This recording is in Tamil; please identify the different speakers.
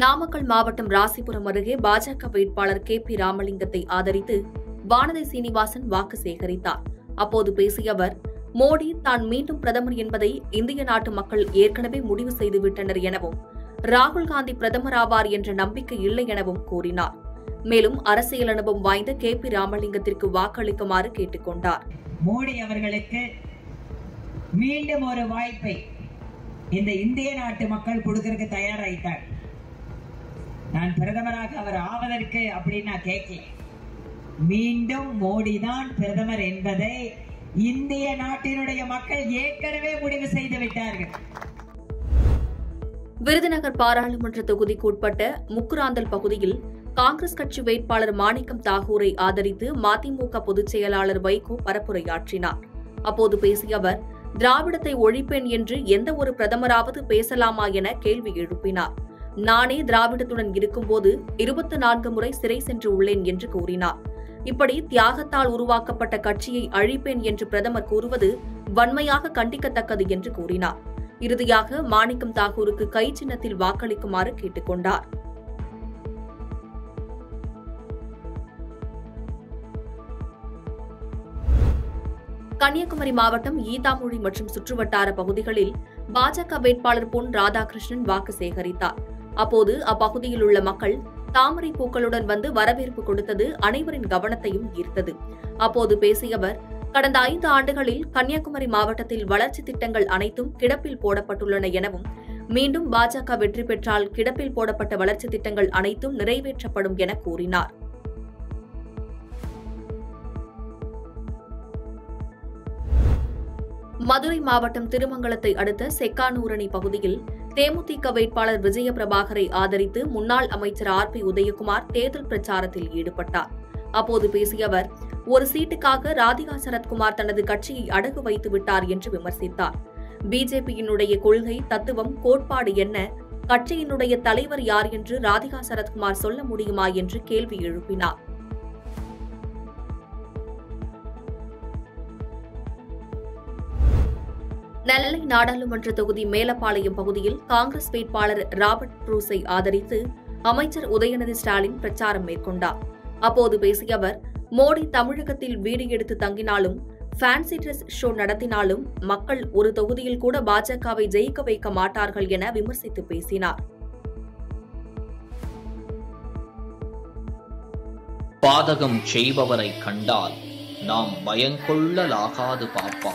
Speaker 1: நாமக்கல் மாவட்டம் ராசிபுரம் அருகே பாஜக வேட்பாளர் கே பி ராமலிங்கத்தை ஆதரித்து வானதி சீனிவாசன் வாக்கு சேகரித்தார். அப்போது பேசிய அவர் மோடி தான் மீண்டும் பிரதமர் என்பதை இந்திய நாட்டு மக்கள் ஏற்கனவே முடிவு செய்துவிட்டனர் எனவும் ராகுல் காந்தி பிரதமர் ஆவார் என்ற நம்பிக்கை இல்லை எனவும் கூறினார். மேலும் அரசியல் அனுபவம் வாய்ந்த கே பி ராமலிங்கத்திற்கு வாக்களிக்குமாறு கேட்டுக் கொண்டார்.
Speaker 2: மோடி அவர்களுக்கு மீண்டும் ஒரு வாய்ப்பை இந்த இந்திய நாட்டு மக்கள் கொடுக்கறதுக்கு தயாராயிட்டார். நான் பிரதமராக அவர் ஆவதற்கு அப்படின்னு நான் கேட்கல. மீண்டும் மோடி தான் பிரதமர் என்பதை இந்திய நாட்டினுடைய மக்கள் ஏற்கனவே முடிவு செய்து விட்டார்கள்.
Speaker 1: விருதுநகர் பாராளுமன்ற தொகுதிக்கு உட்பட்ட முக்குராந்தல் பகுதியில் காங்கிரஸ் கட்சி வேட்பாளர் மாணிக்கம் தாகூரை ஆதரித்து மதிமுக பொதுச் செயலாளர் வைகோ பரப்புரையாற்றினார். அப்போது பேசிய அவர் திராவிடத்தை ஒழிப்பேன் என்று எந்த ஒரு பிரதமராவது பேசலாமா என கேள்வி எழுப்பினார். நானே திராவிடத்துடன் இருக்கும்போது இருபத்தி நான்கு முறை சிறை சென்று உள்ளேன் என்று கூறினார். இப்படி தியாகத்தால் உருவாக்கப்பட்ட கட்சியை அழிப்பேன் என்று பிரதமர் கூறுவது வன்மையாக கண்டிக்கத்தக்கது என்று கூறினார். இறுதியாக மாணிக்கம் தாகூருக்கு கை சின்னத்தில் வாக்களிக்குமாறு கேட்டுக் கொண்டார் கன்னியாகுமரி மாவட்டம் ஈதாமொழி மற்றும் சுற்றுவட்டார பகுதிகளில் பாஜக வேட்பாளர் பொன் ராதாகிருஷ்ணன் வாக்கு சேகரித்தார். அப்போது அப்பகுதியில் உள்ள மக்கள் தாமரை பூக்களுடன் வந்து வரவேற்பு கொடுத்தது அனைவரின் கவனத்தையும் ஈர்த்தது. அப்போது பேசிய அவர் கடந்த ஐந்து ஆண்டுகளில் கன்னியாகுமரி மாவட்டத்தில் வளர்ச்சி திட்டங்கள் அனைத்தும் கிடப்பில் போடப்பட்டுள்ளன எனவும் மீண்டும் பாஜக வெற்றி பெற்றால் கிடப்பில் போடப்பட்ட வளர்ச்சி திட்டங்கள் அனைத்தும் நிறைவேற்றப்படும் என கூறினார். மதுரை மாவட்டம் திருமங்கலத்தை அடுத்த செக்கானூரணி பகுதியில் தேமுதிக வேட்பாளர் விஜய பிரபாகரை ஆதரித்து முன்னாள் அமைச்சர் ஆர் பி உதயகுமார் தேர்தல் பிரச்சாரத்தில் ஈடுபட்டார். அப்போது பேசிய அவர் ஒரு சீட்டுக்காக ராதிகா சரத்குமார் தனது கட்சியை அடகு வைத்து விட்டார் என்று விமர்சித்தார். பிஜேபியினுடைய கொள்கை தத்துவம் கோட்பாடு என்ன? கட்சியினுடைய தலைவர் யார் என்று ராதிகா சரத்குமார் சொல்ல முடியுமா என்று கேள்வி எழுப்பினார். நெல்லை நாடாளுமன்ற தொகுதி மேலப்பாளையம் பகுதியில் காங்கிரஸ் வேட்பாளர் ராபர்ட் ப்ரூஸை ஆதரித்து அமைச்சர் உதயநிதி ஸ்டாலின் பிரச்சாரம் மேற்கொண்டார். அப்போது பேசிய அவர் மோடி தமிழகத்தில் வீடு எடுத்து தங்கினாலும் ஃபேன்சி ட்ரெஸ் ஷோ நடத்தினாலும் மக்கள் ஒரு தொகுதியில் கூட பாஜகவை ஜெயிக்க வைக்க மாட்டார்கள் என விமர்சித்து பேசினார்.
Speaker 3: பாதகம் செய்பவரை கண்டால் நாம் பயங்கொள்ளலாகாது பாப்பா.